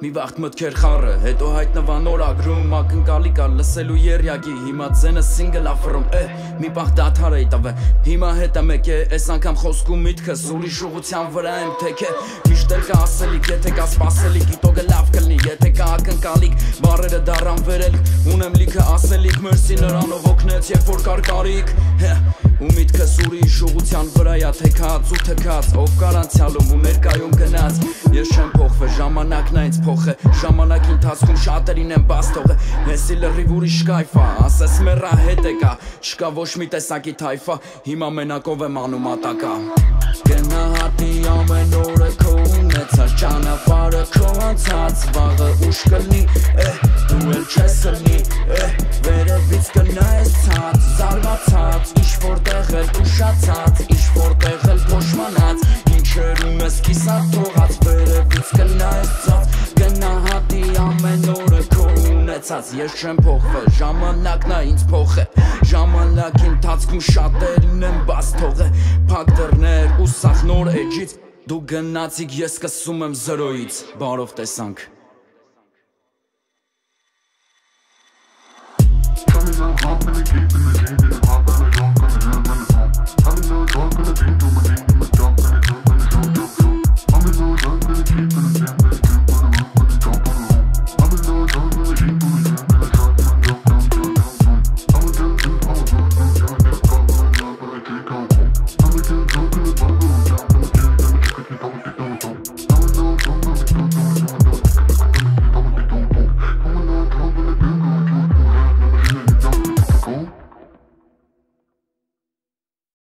Մի վաղտ մտքեր խառը, հետո հայտնվա նոր ագրում Ակնկալի կա լսելու երյակի, հիմա ձենը սինգլ افրում Է, մի պահ դաթար էի տվե, հիմա հետը մեկ է Այս անգամ խոսքում միտքս ուրիշ ուղության վրա եմ թեքե Միշտ էլ կա ասելիք, եթե կա սպասելիք, իտոգը լավ կլնի Եթե կա ակնկալիք, բարերը դարան վերել Ունեմ լիքը ասելիք, մերսի նրանով օգնեց, երբ որ կար կարիք Ու միտքս ուրիշ ուղության վրայա թեքած ու թքած Ով կար անցյալում ու ներկայում գնաց Ես չեմ փոխվել, ժամանակն այնց փոխ է Ժամանակի ընթացքում շատերին եմ բաց թողը Հեսի լրիվ ուրիշ կայֆա, ասես մեռա հետ է կա Չկա ոչ մի տեսակի թայֆա, հիմա մենակով եմ անում ատակա Գնահատի ամեն օրը անցած Վաղը ուշ կլնի, է, դու էլ չես լնի, է, վերևից կնայես ցած, զարմացած, ինչ որտեղ էլ ուշացած, ինչ որտեղ էլ փոշմանած, ինչերում ես կիսատ թողած, վերևից կնայես ցած, գնահատի ամեն օրը քո ունեցած, ես չեմ փոխվել, ժամանակն է ինձ փոխե, ժամանակի ընթացքում շատերին եմ բաց թողե, փակ դռներ ու սախ նոր էջից Դու գնացիք, ես սկսում եմ զրոյից, բարով տեսանք Coming out, hopping and keeping the